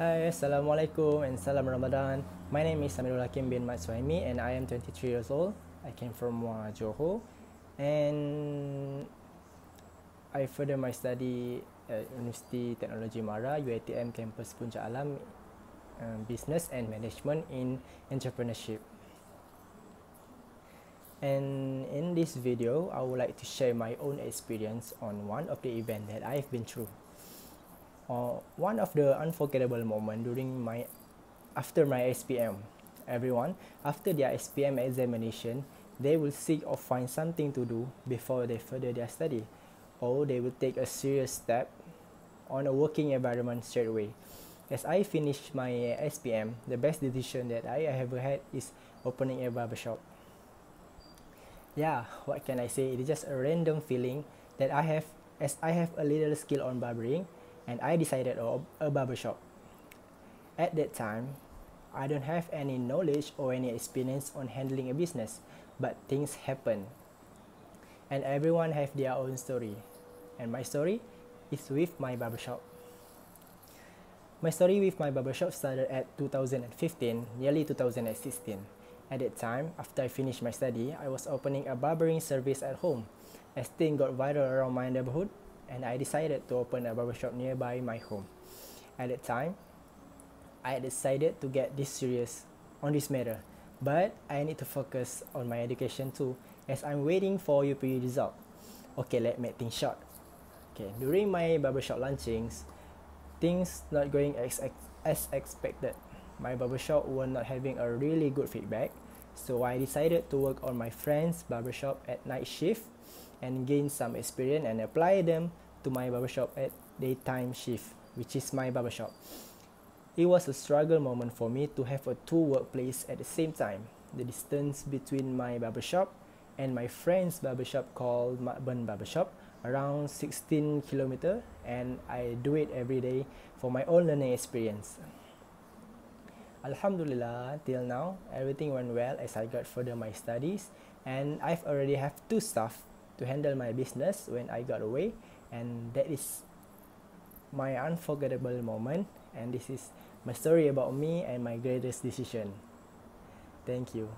Hi, Assalamualaikum and Salam Ramadan. My name is Samirul Hakim bin Mat Suhaimi and I am 23 years old. I came from uh, Johor and I further my study at University Technology Mara, UiTM Campus Puncak Alam, uh, Business and Management in Entrepreneurship. And in this video, I would like to share my own experience on one of the event that I've been through. Uh, one of the unforgettable moment during my after my SPM. Everyone after their SPM examination, they will seek or find something to do before they further their study, or they will take a serious step on a working environment straight away. As I finished my SPM, the best decision that I ever had is opening a barbershop yeah, what can I say? It is just a random feeling that I have as I have a little skill on barbering and I decided on a barbershop. At that time, I don't have any knowledge or any experience on handling a business, but things happen. And everyone have their own story. And my story is with my barbershop. My story with my barbershop started at 2015, nearly 2016. At that time, after I finished my study, I was opening a barbering service at home. As things got viral around my neighborhood, and I decided to open a barbershop nearby my home. At that time, I decided to get this serious on this matter, but I need to focus on my education too, as I'm waiting for UPU result. Okay, let me think short. Okay, during my barbershop launchings, things not going as, as expected my barbershop were not having a really good feedback. So I decided to work on my friend's barbershop at night shift and gain some experience and apply them to my barbershop at daytime shift, which is my barbershop. It was a struggle moment for me to have a two workplace at the same time. The distance between my barbershop and my friend's barbershop called Makban Barbershop around 16 kilometer and I do it every day for my own learning experience. Alhamdulillah, till now, everything went well as I got further my studies and I've already have two staff to handle my business when I got away and that is my unforgettable moment and this is my story about me and my greatest decision. Thank you.